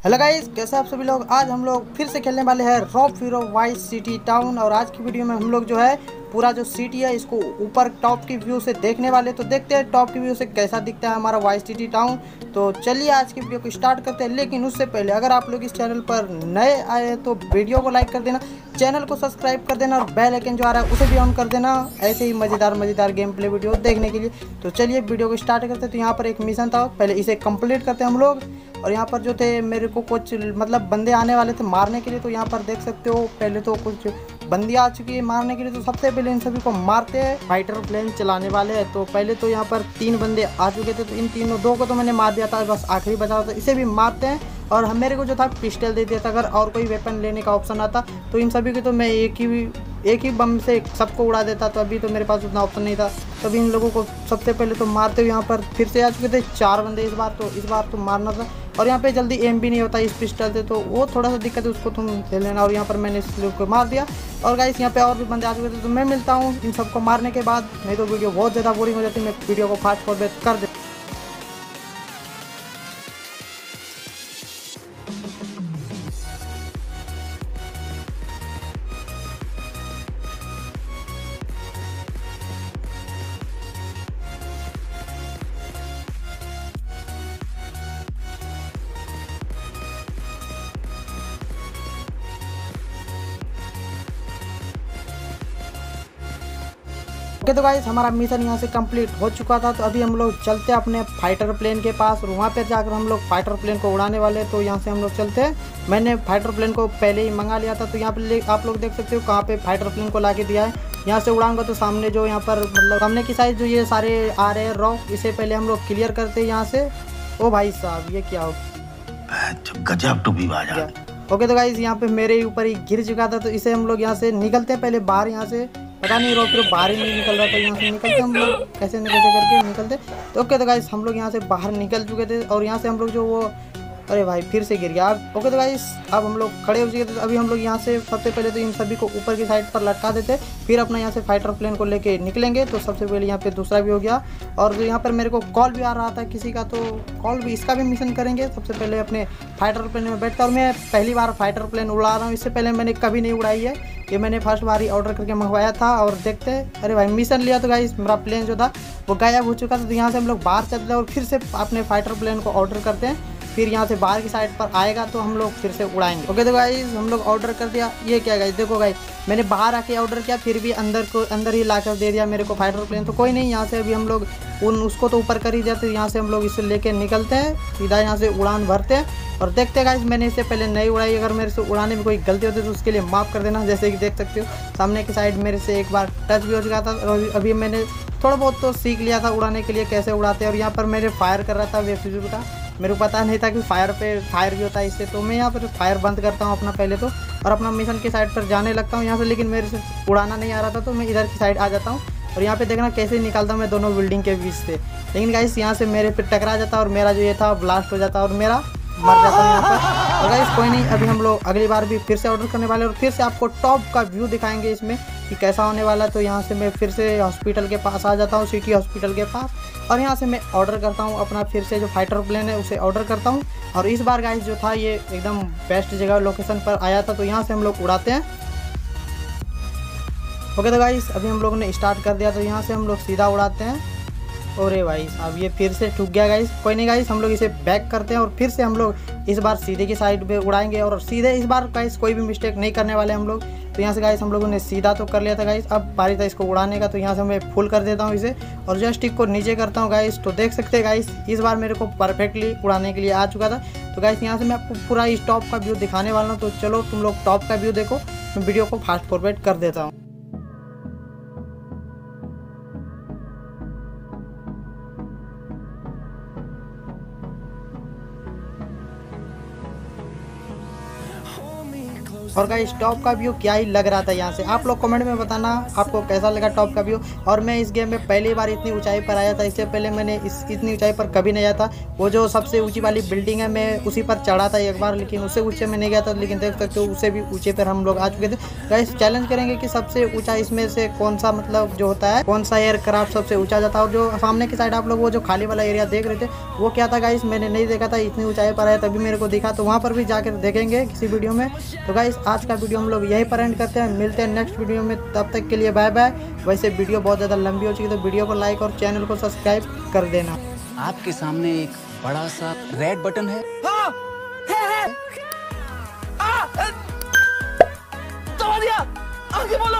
Hello guys, कैसे आप सभी लोग? आज हम लोग फिर से खेलने वाले हैं रॉक फिरो वाइस सिटी टाउन और आज की वीडियो में हम लोग जो है पूरा जो सिटी है, इसको ऊपर टॉप की व्यू से देखने वाले। तो देखते हैं टॉप की व्यू से कैसा दिखता है हमारा वाइस सिटी टाउन तो चलिए आज की वीडियो को स्टार्ट करते हैं, लेकिन उससे पहले अगर आप लोग इस चैनल पर नए आए हैं तो वीडियो को लाइक कर देना चैनल को सब्सक्राइब कर देना और बेल आइकन जो आ रहा है, उसे भी ऑन कर देना ऐसे ही मज़ेदार मज़ेदार गेम प्ले वीडियो देखने के लिए। तो चलिए वीडियो को स्टार्ट करते हैं। तो यहाँ पर एक मिशन था, पहले इसे कंप्लीट करते हैं हम लोग। और यहाँ पर जो थे, मेरे को कुछ मतलब बंदे आने वाले थे मारने के लिए तो यहाँ पर देख सकते हो, पहले तो कुछ बंदी आ चुकी है मारने के लिए तो सबसे पहले इन सभी को मारते हैं। फाइटर प्लेन चलाने वाले हैं तो पहले तो यहाँ पर तीन बंदे आ चुके थे तो इन तीनों, दो को तो मैंने मार दिया था, बस आखिरी बचा था, इसे भी मारते हैं। और हम, मेरे को जो था पिस्टल दे दिया था, अगर और कोई वेपन लेने का ऑप्शन आता तो इन सभी को तो मैं एक ही एक ही बम से सबको उड़ा देता तो अभी तो मेरे पास उतना ऑप्शन नहीं था। तभी इन लोगों को सबसे पहले तो मारते हुए यहाँ पर फिर से आ चुके थे, चार बंदे इस बार तो इस बार तो मारना था। और यहाँ पे जल्दी एम भी नहीं होता इस पिस्टल से तो वो थोड़ा सा दिक्कत है, उसको तुम ले लेना। और यहाँ पर मैंने इस को मार दिया। और गाइस यहाँ पे और भी बंदे आ चुके थे तो मैं मिलता हूँ इन सबको मारने के बाद। नहीं तो वीडियो बहुत ज़्यादा बोरिंग हो जाती है मैं वीडियो को फास्ट फॉरवर्ड कर देता ओके तो गाइस हमारा मिशन यहाँ से कंप्लीट हो चुका था तो अभी हम लोग चलते हैं अपने फाइटर प्लेन के पास और वहाँ पर जाकर हम लोग फाइटर प्लेन को उड़ाने वाले तो यहाँ से हम लोग चलते हैं। मैंने फाइटर प्लेन को पहले ही मंगा लिया था तो यहाँ पर आप लोग देख सकते हो कहाँ पे फाइटर प्लेन को ला के दिया है। यहाँ से उड़ाऊँगा तो सामने जो यहाँ पर मतलब सामने की साइड जो ये सारे आ रहे हैं रॉक इसे पहले हम लोग क्लियर करते हैं यहाँ से। ओ भाई साहब ये क्या हो गजब टू भी ओके तो गाइस यहाँ पे मेरे ऊपर ही गिर चुका था तो इसे हम लोग यहाँ से निकलते हैं पहले बाहर यहाँ से। पता नहीं रो फिर बाहर ही नहीं निकल रहा था, यहाँ से निकलते हम लोग। कैसे न कैसे करके निकलते? तो ओके तो गाइस हम लोग यहाँ से बाहर निकल चुके थे और यहाँ से हम लोग जो वो अरे भाई, फिर से गिर गया। अब ओके तो गाइस अब हम लोग खड़े हो चुके थे तो अभी हम लोग यहाँ से सबसे पहले तो इन सभी को ऊपर की साइड पर लटका देते फिर अपना यहाँ से फाइटर प्लेन को लेके निकलेंगे। तो सबसे पहले यहाँ पे दूसरा भी हो गया। और यहाँ पर मेरे को कॉल भी आ रहा था किसी का तो कॉल भी इसका भी मिशन करेंगे। सबसे पहले अपने फाइटर प्लेन में बैठता और मैं। पहली बार फाइटर प्लेन उड़ा रहा हूँ। इससे पहले मैंने कभी नहीं उड़ाई है। ये मैंने फ़र्स्ट बार ही ऑर्डर करके मंगवाया था। और देखते अरे भाई मिशन लिया तो गाइस मेरा प्लेन जो था, वो गायब हो चुका था। तो यहाँ से हम लोग बाहर चलते हैं और फिर से अपने फाइटर प्लेन को ऑर्डर करते हैं। फिर यहाँ से बाहर की साइड पर आएगा तो हम लोग फिर से उड़ाएँगे। ओके तो गाइज़ हम लोग ऑर्डर कर दिया। ये क्या गाइज़ देखो गाइज़ मैंने बाहर आके ऑर्डर किया, फिर भी अंदर को अंदर ही लाकर दे दिया मेरे को फाइटर प्लेन तो कोई नहीं, यहाँ से अभी हम लोग उन उसको तो ऊपर कर ही दिया तो यहाँ से हम लोग इसे लेके निकलते हैं। सीधा यहाँ से उड़ान भरते हैं। और देखते गाइज़ मैंने इससे पहले नहीं उड़ाई। अगर मेरे से उड़ाने में कोई गलती होती है तो उसके लिए माफ़ कर देना, जैसे कि देख सकते हो। सामने की साइड मेरे से एक बार टच भी हो चुका था। और अभी मैंने थोड़ा बहुत तो सीख लिया था उड़ाने के लिए कैसे उड़ाते हैं, और यहाँ पर मेरे फायर कर रहा था वेब का। मेरे को पता नहीं था कि फायर पे फायर भी होता है इससे तो मैं यहाँ पर फायर बंद करता हूँ अपना पहले तो और अपना मिशन की साइड पर जाने लगता हूँ यहाँ से, लेकिन मेरे से उड़ाना नहीं आ रहा था तो मैं इधर की साइड आ जाता हूँ, और यहाँ पे देखना कैसे निकालता हूँ मैं दोनों बिल्डिंग के बीच से। लेकिन गाइस यहाँ से मेरे पे टकरा जाता और मेरा जो ये था ब्लास्ट हो जाता और मेरा मर जाता यहाँ पर। और गाइस कोई नहीं, अभी हम लोग अगली बार भी फिर से ऑर्डर करने वाले और फिर से आपको टॉप का व्यू दिखाएँगे इसमें। कि कैसा होने वाला है तो यहाँ से मैं फिर से हॉस्पिटल के पास आ जाता हूँ सिटी हॉस्पिटल के पास। और यहाँ से मैं ऑर्डर करता हूँ, अपना फिर से जो फाइटर प्लेन है, उसे ऑर्डर करता हूँ। और इस बार गाइस जो था, ये एकदम बेस्ट जगह लोकेशन पर आया था तो यहाँ से हम लोग उड़ाते हैं। ओके तो गाइस अभी हम लोगों ने स्टार्ट कर दिया तो यहाँ से हम लोग सीधा उड़ाते हैं। अरे भाई अब ये फिर से टूट गया गाइस कोई नहीं गाइस हम लोग इसे बैक करते हैं और फिर से हम लोग इस बार सीधे की साइड पे उड़ाएँगे और सीधे इस बार गाइस कोई भी मिस्टेक नहीं करने वाले हम लोग। तो यहाँ से गाइस हम लोगों ने सीधा तो कर लिया था गाइस अब बारी था इसको उड़ाने का तो यहाँ से मैं फुल कर देता हूँ इसे। और जस्ट स्टिक को नीचे करता हूँ गाइस तो देख सकते हैं गाइस इस बार मेरे को परफेक्टली उड़ाने के लिए आ चुका था। तो गाइस यहाँ से मैं आपको पूरा इस टॉप का व्यू दिखाने वाला हूँ। तो चलो तुम लोग टॉप का व्यू देखो, मैं वीडियो को फास्ट फॉरवर्ड कर देता हूँ। और गाइस टॉप का व्यू क्या ही लग रहा था यहाँ से। आप लोग कमेंट में बताना आपको कैसा लगा टॉप का व्यू और मैं इस गेम में पहली बार इतनी ऊंचाई पर आया था, इससे पहले मैंने इस, इतनी ऊंचाई पर कभी नहीं आया था। वो जो सबसे ऊँची वाली बिल्डिंग है, मैं उसी पर चढ़ा था एक बार, लेकिन उससे ऊँचे में नहीं गया था, लेकिन देख सकते हो उससे भी ऊँचे पर हम लोग आ चुके थे। गाइस चैलेंज करेंगे कि सबसे ऊँचा इसमें से कौन सा मतलब जो होता है कौन सा एयरक्राफ्ट सबसे ऊँचा जाता और जो सामने की साइड आप लोग, वो जो खाली वाला एरिया देख रहे थे, वो क्या था गाइस मैंने नहीं देखा था, इतनी ऊंचाई पर आया, तभी मेरे को दिखा तो वहाँ पर भी जाकर देखेंगे किसी वीडियो में। तो गाइस आज का वीडियो हम लोग यहीं पर एंड करते हैं। मिलते हैं नेक्स्ट वीडियो में। तब तक के लिए बाय बाय वैसे वीडियो बहुत ज़्यादा लंबी हो चुकी है तो वीडियो को लाइक और चैनल को सब्सक्राइब कर देना। आपके सामने एक बड़ा सा रेड बटन है, हाँ, आ, आ, आगे बोलो।